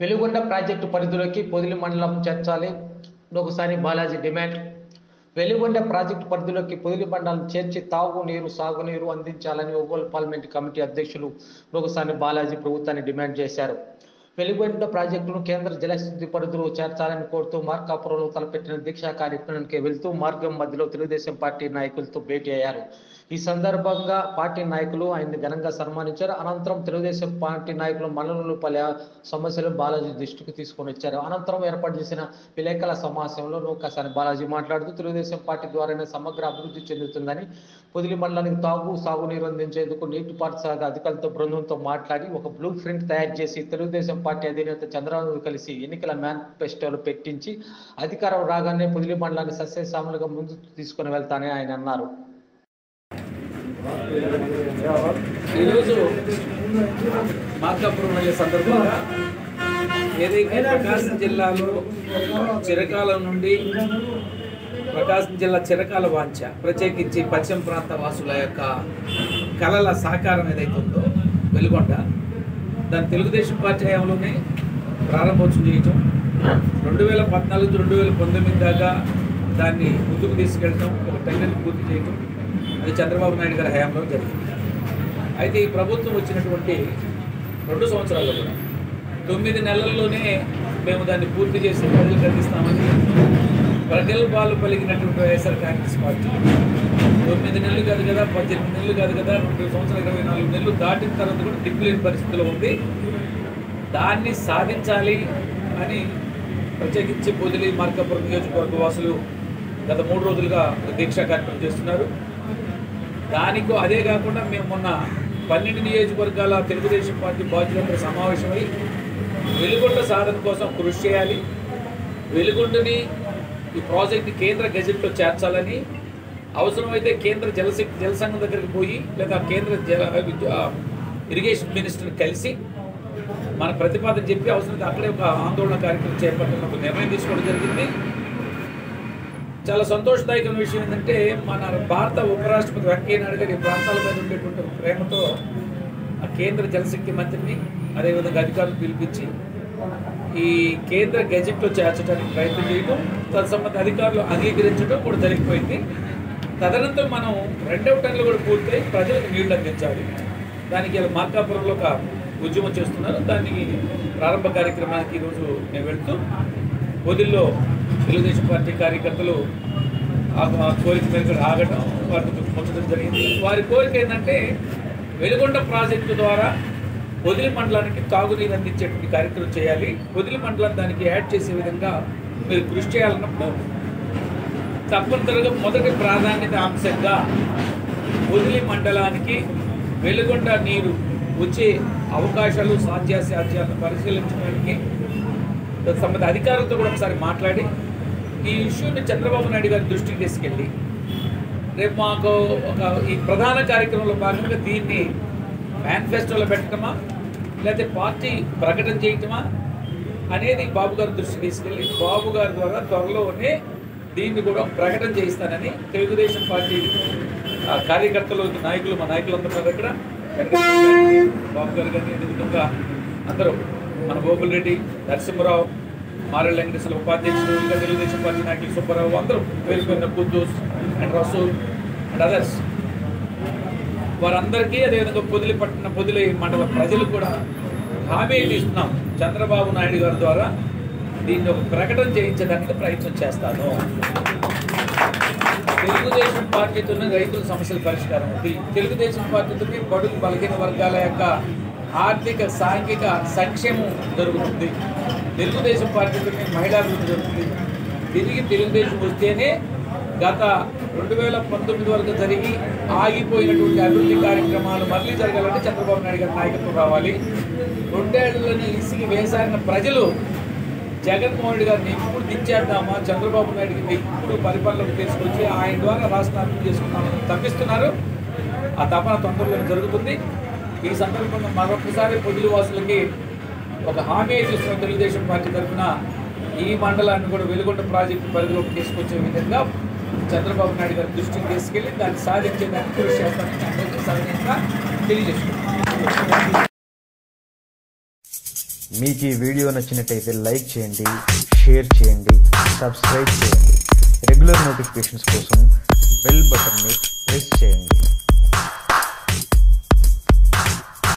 Veligonda project పరిధిలోకి పొదిలి మండలం చేర్చాలి. ఒకసారి బాలాజీ డిమాండ్. వెలుగొండ ప్రాజెక్టు పరిధిలోకి పొదిలి మండలం చేర్చి తాగునీరు సాగునీరు అందించాలని ఒంగోలు పార్లమెంట్ కమిటీ అధ్యక్షులు ఒకసారి బాలాజీ ప్రభుత్వాన్ని డిమాండ్ చేశారు. వెలుగొండ ప్రాజెక్టును కేంద్ర జలశుద్ధి పరిధిలో చేర్చాలని కోరుతూ మార్కాపురంలో తలపెట్టిన దీక్షా కార్యక్రమానికి వెళ్తూ మార్గం మధ్యలో తెలుగుదేశం పార్టీ నాయకులతో భేటీ అయ్యారు. ఈ సందర్భంగా పార్టీ నాయకులు ఆయన్ని ఘనంగా సన్మానించారు. అనంతరం తెలుగుదేశం పార్టీ నాయకులు మండలంలో పలు సమస్యలు బాలాజీ దృష్టికి తీసుకొని వచ్చారు. అనంతరం ఏర్పాటు చేసిన విలేకరుల సమావేశంలో నూకాసాని బాలాజీ మాట్లాడుతూ తెలుగుదేశం పార్టీ ద్వారానే సమగ్ర అభివృద్ధి చెందుతుందని పొదిలి మండలానికి తాగు సాగునీరు అందించేందుకు నీటిపారుదల అధికారులతో బృందంతో మాట్లాడి ఒక బ్లూ ప్రింట్ తయారు చేసి తెలుగుదేశం పార్టీ అధినేత చంద్రబాబు కలిసి ఎన్నికల మేనిఫెస్టోలు పెట్టించి అధికారం రాగానే పొదిలి మండలాన్ని సస్యశ్యామలుగా ముందు తీసుకుని వెళ్తానని ఆయన అన్నారు. ఈరోజు మార్కాపురం వెళ్ళే సందర్భంగా ఏదైతే ప్రకాశం జిల్లాలో చిరకాలం నుండి ప్రకాశం జిల్లా చిరకాల వాంఛ ప్రత్యేకించి పశ్చిమ ప్రాంత వాసుల యొక్క కళల సహకారం ఏదైతే ఉందో వెలుగొండ దాని తెలుగుదేశం పార్టీ హయాంలోనే ప్రారంభోత్సవం చేయటం రెండు వేల పద్నాలుగు రెండు వేల పంతొమ్మిది దాకా దాన్ని ముందుకు తీసుకెళ్ళటం ఒక టెండర్ పూర్తి చేయటం అది చంద్రబాబు నాయుడు గారి హయాంలో జరిగింది. అయితే ఈ ప్రభుత్వం వచ్చినటువంటి రెండు సంవత్సరాల్లో కూడా తొమ్మిది నెలల్లోనే మేము దాన్ని పూర్తి చేసి ప్రజలకు అందిస్తామని ప్రగల్భాలు పలికినటువంటి వైఎస్ఆర్ కాంగ్రెస్ పార్టీ. తొమ్మిది నెలలు కాదు కదా పద్దెనిమిది నెలలు కాదు కదా రెండు సంవత్సరాలు ఇరవై నాలుగు నెలలు దాటిన తర్వాత కూడా దిక్కులేని పరిస్థితిలో ఉంది. దాన్ని సాధించాలి అని ప్రత్యేకించి పొదిలి మార్కాపురం నియోజకవర్గ వాసులు గత మూడు రోజులుగా దీక్షా కార్యక్రమం చేస్తున్నారు. దానికి అదే కాకుండా మేము మొన్న పన్నెండు నియోజకవర్గాల తెలుగుదేశం పార్టీ బాధ్యులందరూ సమావేశమై వెలుగొండ సాధన కోసం కృషి చేయాలి. వెలుగొండని ఈ ప్రాజెక్ట్ కేంద్ర గెజెట్లో చేర్చాలని అవసరమైతే కేంద్ర జలశక్తి జలసంఘం దగ్గరికి పోయి లేదా కేంద్ర జల ఇరిగేషన్ మినిస్టర్ని కలిసి మన ప్రతిపాదన చెప్పి అవసరమైతే అక్కడే ఒక ఆందోళన కార్యక్రమం చేపట్టిన ఒక నిర్ణయం తీసుకోవడం జరిగింది. చాలా సంతోషదాయకమైన విషయం ఏంటంటే మన భారత ఉపరాష్ట్రపతి వెంకయ్య నాయుడు గారి ప్రాంతాల మీద ఉండేటువంటి ప్రేమతో ఆ కేంద్ర జలశక్తి మంత్రిని అదేవిధంగా అధికారులు పిలిపించి ఈ కేంద్ర గెజెట్లో చేర్చడానికి ప్రయత్నం చేయడం తత్సంబంధ అధికారులు అంగీకరించడం కూడా జరిగిపోయింది. తదనంతరం మనం రెండవ టన్నులు కూడా పూర్తయి ప్రజలకు నీళ్ళు అందించాలి. దానికి ఇలా మార్కాపురంలో ఒక ఉద్యమం చేస్తున్నారు. దానికి ప్రారంభ కార్యక్రమానికి ఈరోజు నేను వెళ్తూ బొదిల్లో తెలుగుదేశం పార్టీ కార్యకర్తలు ఆ కోరిక మేరకు ఆగడం వారికి పొందడం జరిగింది. వారి కోరిక ఏంటంటే వెలుగొండ ప్రాజెక్టు ద్వారా పొదిలి మండలానికి తాగునీరు అందించేటువంటి కార్యక్రమం చేయాలి. పొదిలి మండలం దానికి యాడ్ చేసే విధంగా మీరు కృషి చేయాలన్నప్పుడు తప్పనిసరిగా మొదటి ప్రాధాన్యత అంశంగా పొదిలి మండలానికి వెలుగొండ నీరు వచ్చే అవకాశాలు సాధ్యాసాధ్యాలను పరిశీలించడానికి సంబంధ అధికారులతో కూడా ఒకసారి మాట్లాడి ఈ ఇష్యూని చంద్రబాబు నాయుడు గారి దృష్టికి తీసుకెళ్ళి రేపు మాకు ఒక ఈ ప్రధాన కార్యక్రమంలో భాగంగా దీన్ని మేనిఫెస్టోలో పెట్టడమా లేకపోతే పార్టీ ప్రకటన చేయటమా అనేది బాబు గారి దృష్టికి తీసుకెళ్ళి బాబు గారి ద్వారా త్వరలోనే దీన్ని కూడా ప్రకటన చేయిస్తానని తెలుగుదేశం పార్టీ ఆ, కార్యకర్తలు నాయకులు మా నాయకులు అందరున్నారు ఇక్కడ. వెంకటేశ్వర గారు, బాబు గారు కానీ అదేవిధంగా అందరూ మన గోకుల్ రెడ్డి నరసింహరావు మారెల్ వెంకటేశ్వర ఉపాధ్యక్షుడు ఇంకా తెలుగుదేశం పార్టీ నాయకులు సుబ్బారావు అందరూ పేరు పేరున Quddus and Rasool and others వారందరికీ అదేవిధంగా పొదిలి పట్టిన పొదిలి మండల ప్రజలు కూడా హామీ ఇస్తున్నాం. చంద్రబాబు నాయుడు గారి ద్వారా దీన్ని ఒక ప్రకటన చేయించడానికి ప్రయత్నం చేస్తాను. తెలుగుదేశం పార్టీతోనే రైతుల సమస్యల పరిష్కారం ఉంది. తెలుగుదేశం పార్టీతోనే బడుగు బలహీన వర్గాల యొక్క ఆర్థిక సాంఘిక సంక్షేమం జరుగుతుంది. తెలుగుదేశం పార్టీతోనే మహిళా అభివృద్ధి జరుగుతుంది. తిరిగి తెలుగుదేశం వస్తేనే గత రెండు వేల పంతొమ్మిది వరకు జరిగి ఆగిపోయినటువంటి అభివృద్ధి కార్యక్రమాలు మళ్ళీ జరగాలంటే చంద్రబాబు నాయుడు గారి నాయకత్వం రావాలి. రెండేళ్ళని ఇసిగి వేసారిన ప్రజలు జగన్మోహన్ రెడ్డి గారిని ఇప్పుడు దించేద్దామా చంద్రబాబు నాయుడు గారిని ఇప్పుడు పరిపాలనకు తీసుకొచ్చి ఆయన ద్వారా రాష్ట్రం అభివృద్ధి చేసుకున్నామని తప్పిస్తున్నారు. ఆ తపన తొందరలో జరుగుతుంది. ఈ సందర్భంగా మరొకసారి పొదిలి వాసులకి ఒక హామీ ఇస్తున్న తెలుగుదేశం పార్టీ తరఫున. ఈ మండలాన్ని కూడా వెలుగొండ ప్రాజెక్టు పరిధిలోకి తీసుకొచ్చే విధంగా చంద్రబాబు నాయుడు గారి దృష్టికి తీసుకెళ్ళి దాన్ని సాధించేదానికి కృషి చేస్తానని అందరికీ సవినయంగా తెలియజేస్తున్నాను మీకు ఈ వీడియో నచ్చినట్టయితే లైక్ చేయండి షేర్ చేయండి సబ్స్క్రైబ్ చేయండి. రెగ్యులర్ నోటిఫికేషన్స్ కోసం బెల్ బటన్ని ప్రెస్ చేయండి.